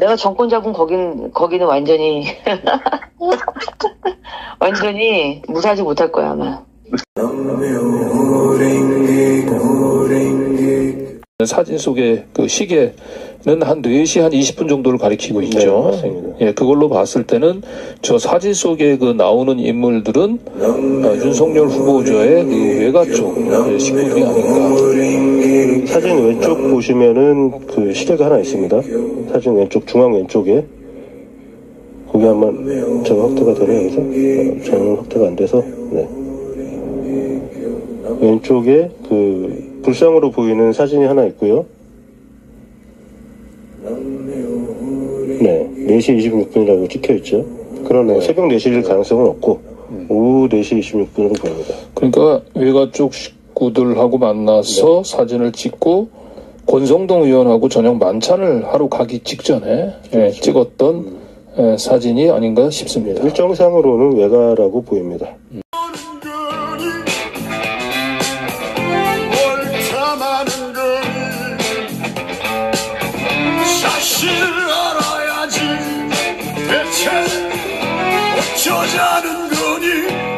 내가 정권 잡은 거긴 거기는 완전히 완전히 무사하지 못할 거야 아마. 사진 속의 그 시계는 한 4시 한 20분 정도를 가리키고 네, 있죠. 맞습니다. 예, 그걸로 봤을 때는 저 사진 속에 그 나오는 인물들은 어, 윤석열 후보자의 그 외가 쪽 예, 식구들이 아닌가. 사진 왼쪽 보시면은 그 시계가 하나 있습니다. 사진 왼쪽 중앙 왼쪽에 거기 한번 제가 확대가 되네요. 어, 저는 확대가 안 돼서 네. 왼쪽에 그 불상으로 보이는 사진이 하나 있고요. 네, 4시 26분이라고 찍혀 있죠. 그러네 새벽 4시일 가능성은 없고 오후 4시 26분으로 보입니다. 그러니까 외가 쪽 식구들하고 만나서 네. 사진을 찍고 권성동 의원하고 저녁 만찬을 하러 가기 직전에 예, 그렇죠. 찍었던 음. 예, 사진이 아닌가 싶습니다. 일정상으로는 외가라고 보입니다. 저자는 거니?